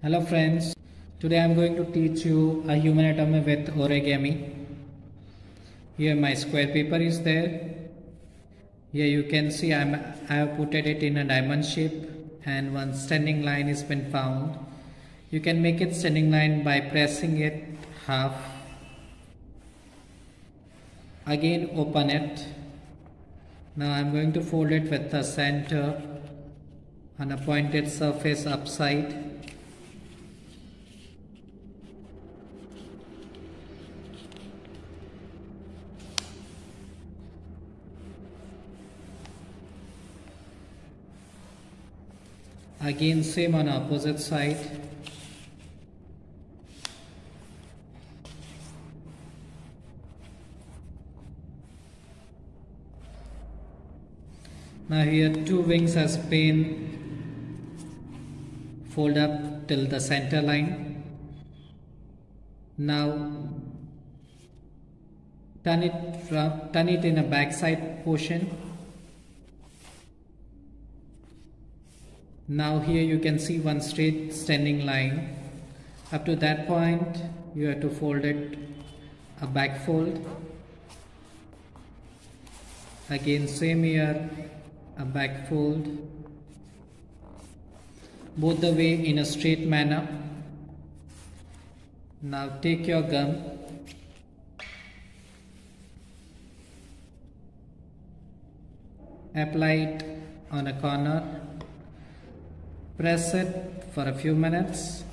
Hello friends, today I am going to teach you a human anatomy with origami. Here my square paper is there. Here you can see I'm, I have put it in a diamond shape and one standing line has been found. You can make it standing line by pressing it half. Again open it. Now I'm going to fold it with the center on a pointed surface upside again same on opposite side. Now here two wings has been fold up till the center line. Now turn it from turn it in a backside portion Now here you can see one straight standing line. Up to that point you have to fold it a back fold. Again same here a back fold. Both the way in a straight manner. Now take your gum apply it on a corner Press it for a few minutes.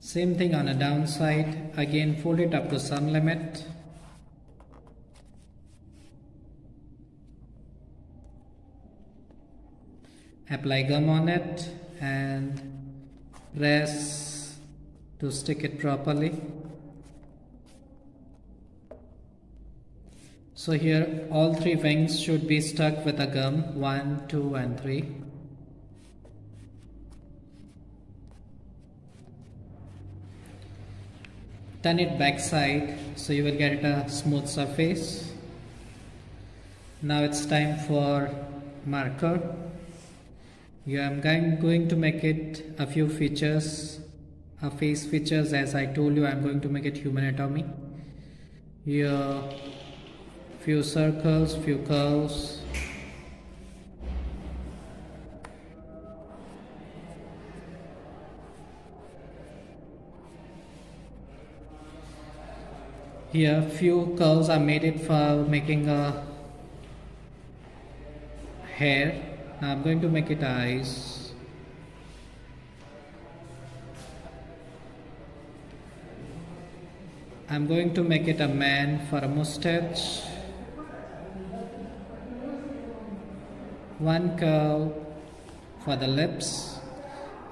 Same thing on a downside. Again fold it up to some limit. Apply gum on it and press to stick it properly. So here all three wings should be stuck with a gum 1, 2 and 3. Turn it back side so you will get a smooth surface. Now it's time for marker. Yeah, I'm going to make it a few features, a face features as I told you I'm going to make it human anatomy. Here few circles, few curves. Here few curves are made it for making a hair. I'm going to make it eyes. I'm going to make it a man for a mustache. One curve for the lips.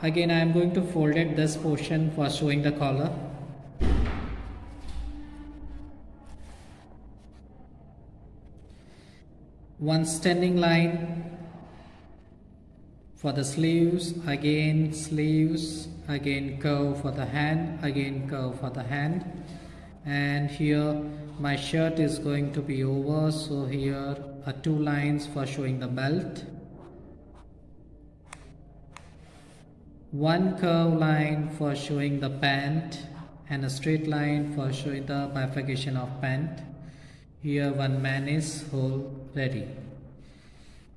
Again I am going to fold it this portion for showing the collar. One standing line for the sleeves again sleeves again curve for the hand again curve for the hand. And here my shirt is going to be over so here are two lines for showing the belt. One curve line for showing the pant and a straight line for showing the bifurcation of pant. Here one man is whole ready.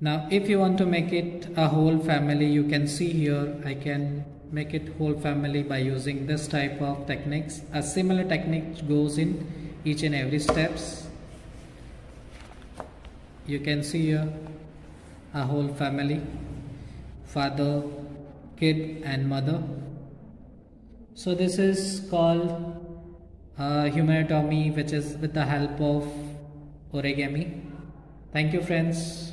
Now if you want to make it a whole family you can see here I can make it whole family by using this type of techniques. A similar technique goes in each and every steps you can see here a whole family father kid and mother. So this is called uh, human anatomy which is with the help of origami. Thank you friends